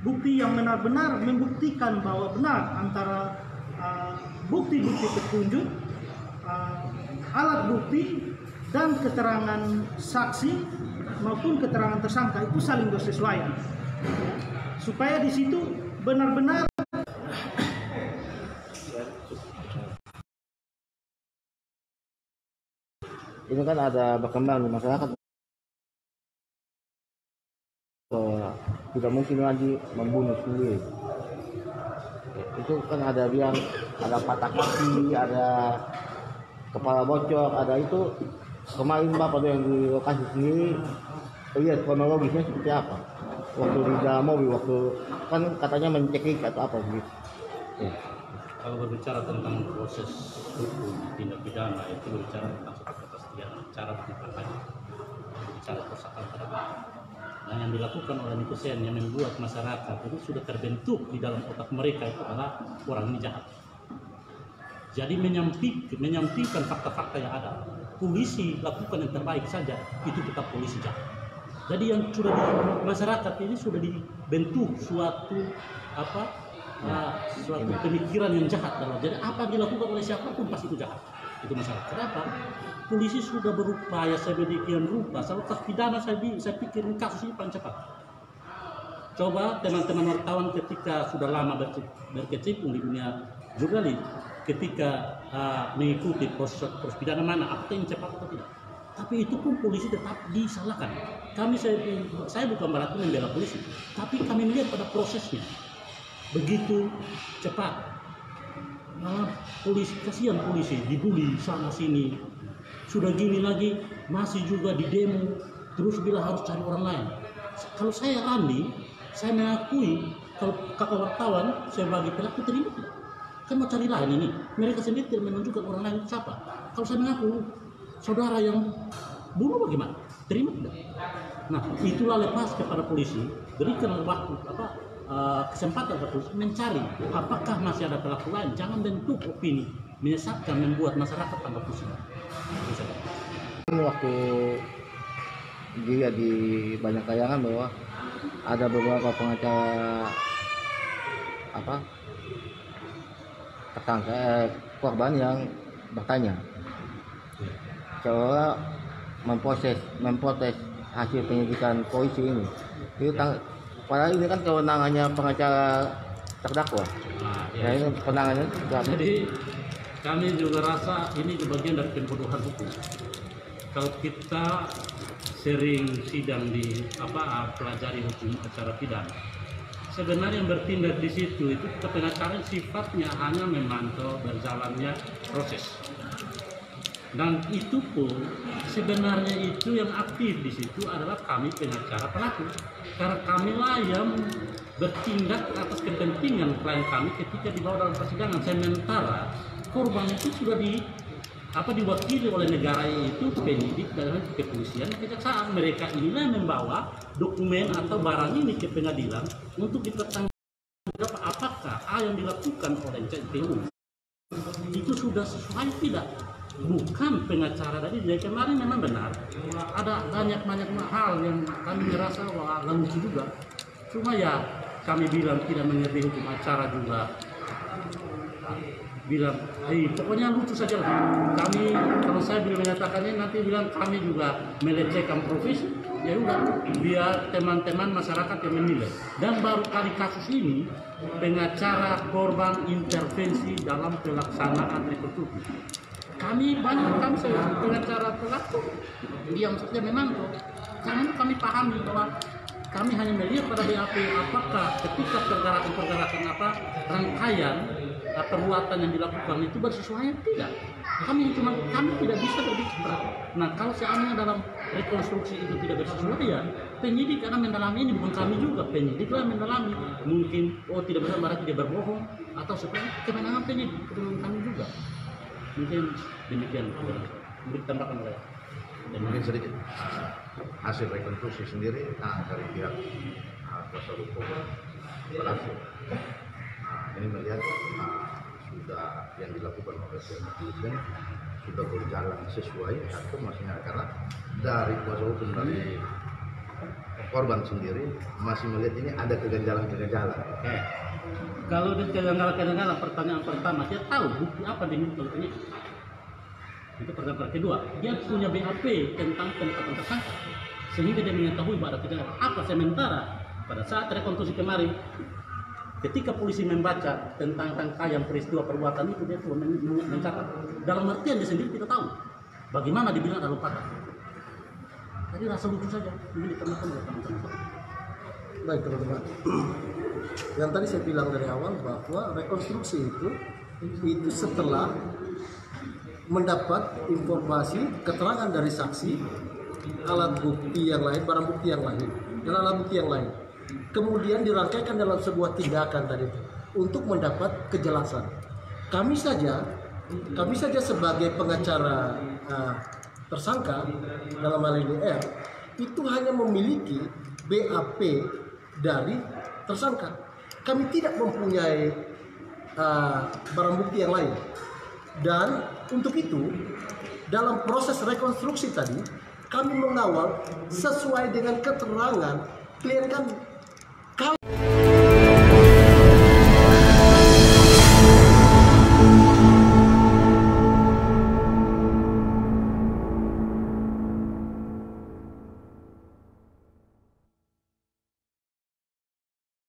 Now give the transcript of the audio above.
bukti yang benar-benar membuktikan bahwa benar antara uh, bukti-bukti petunjuk uh, alat bukti dan keterangan saksi maupun keterangan tersangka itu saling bersesuaian. Supaya di situ benar-benar ini kan ada berkembang di masyarakat tidak mungkin lagi membunuh sendiri. Itu kan ada yang ada patah kaki ada kepala bocor ada itu. Kemarin bapak yang di lokasi sendiri lihat kronologisnya seperti apa? Waktu di dalam mobil waktu kan katanya mencekik atau apa begitu ya. kalau berbicara tentang proses hukum tindak pidana itu berbicara tentang suatu kepastian cara penangkapannya bicara persatuan terhadap yang dilakukan oleh netizen yang membuat masyarakat itu sudah terbentuk di dalam otak mereka itu adalah orang ini jahat. Jadi menyampik, menyampingkan fakta-fakta yang ada. Polisi lakukan yang terbaik saja itu tetap polisi jahat. Jadi yang sudah di masyarakat ini sudah dibentuk suatu apa uh, suatu pemikiran yang jahat dalam jadi apa yang dilakukan oleh siapa pun pasti itu jahat itu masalah. Kenapa? Polisi sudah berupaya sedemikian rupa kasus pidana saya, saya pikir kasus ini paling cepat. Coba teman-teman wartawan ketika sudah lama berke- berkecimpung di dunia jurnalis ketika uh, mengikuti proses proses pidana mana apa yang cepat atau tidak? Tapi itu pun polisi tetap disalahkan. Kami saya saya bukan berarti membela polisi. Tapi kami melihat pada prosesnya. Begitu cepat malah polisi kasihan polisi dibully sana sini. Sudah gini lagi masih juga di demo terus bilang harus cari orang lain. Kalau saya Randi saya mengakui kalau kakak wartawan sebagai pelaku terima tidak? Kan mau cari lain ini. Mereka sendiri tidak menunjukkan orang lain siapa. Kalau saya mengaku saudara yang bunuh bagaimana? Terima tidak nah itulah lepas kepada polisi berikan waktu apa eh, kesempatan kepada polisi mencari apakah masih ada pelaku lain. Jangan bentuk opini menyesatkan membuat masyarakat tambah pusing. Ini waktu dilihat di banyak tayangan bahwa ada beberapa pengacara apa tersangka eh, korban yang bertanya. Seolah memproses memprotes hasil penyidikan polisi ini itu tang- padahal ini kan kewenangannya pengacara terdakwa Nah, ya ya. ini kewenangannya Jadi kami juga rasa ini bagian dari pembodohan hukum. Kalau kita sering sidang di apa pelajari hukum acara pidana, sebenarnya yang bertindak di situ itu pengacara sifatnya hanya memantau berjalannya proses. Dan itu pun sebenarnya itu yang aktif di situ adalah kami pengacara pelaku. Karena kamilah yang bertindak atas kepentingan klien kami ketika dibawa dalam persidangan. Sementara korban itu sudah di apa diwakili oleh negara itu penyidik dan kepolisian kejaksaan mereka inilah membawa dokumen atau barang ini ke pengadilan untuk dipertanggungjawabkan apakah A yang dilakukan oleh CPU itu sudah sesuai tidak bukan pengacara tadi dari kemarin memang benar. Ada banyak banyak hal yang kami merasa wah lucu juga. Cuma ya kami bilang tidak mengerti hukum acara juga. Bilang hei pokoknya lucu saja lah. Kami kalau saya bilang menyatakannya nanti bilang kami juga melecehkan profesi ya udah biar teman-teman masyarakat yang menilai. Dan baru kali kasus ini pengacara korban intervensi dalam pelaksanaan rekonstruksi kami banyak sebagai pengacara pelaku diam saja memantau karena kami pahami bahwa kami hanya melihat pada BAP apakah ketika pergerakan-pergerakan apa rangkaian uh, perbuatan yang dilakukan itu bersesuaian tidak. Kami cuma kami tidak bisa berbicara. Nah kalau seandainya dalam rekonstruksi itu tidak bersesuaian penyidik karena mendalami ini bukan kami juga penyidik lah mendalami. Mungkin oh tidak benar berarti dia berbohong atau seperti kemenangan penyidik kemenangan kami juga mungkin demikian beri tambahkan oleh Dan mungkin sedikit. Hasil rekonstruksi sendiri nah, dari pihak uh, kuasa hukum berhasil. Nah, ini melihat uh, sudah yang dilakukan oleh pihak sudah berjalan sesuai atau maksudnya karena dari kuasa hukum dari korban sendiri masih melihat ini ada keganjalan-keganjalan. Oke. Kalau dia kegagalan-kegagalan pertanyaan pertama, dia tahu bukti apa oleh penyidik. Itu pertanyaan kedua, dia punya BAP tentang penetapan tersangka sehingga dia mengetahui bahwa ada apa sementara pada saat rekonstruksi kemarin ketika polisi membaca tentang rangkaian peristiwa perbuatan itu dia cuma men- men- mencatat dalam artian dia sendiri tidak tahu bagaimana dibilang ada lompatan jadi rasa lucu saja. Ini ditemukan oleh teman-teman Baik teman-teman. Yang tadi saya bilang dari awal bahwa rekonstruksi itu itu setelah mendapat informasi keterangan dari saksi alat bukti yang lain barang bukti yang lain. Dan alat bukti yang lain. Kemudian dirangkaikan dalam sebuah tindakan tadi itu untuk mendapat kejelasan. Kami saja kami saja sebagai pengacara uh, tersangka dalam hal ini R itu hanya memiliki BAP dari tersangka kami tidak mempunyai uh, barang bukti yang lain dan untuk itu dalam proses rekonstruksi tadi kami mengawal sesuai dengan keterangan klien kami.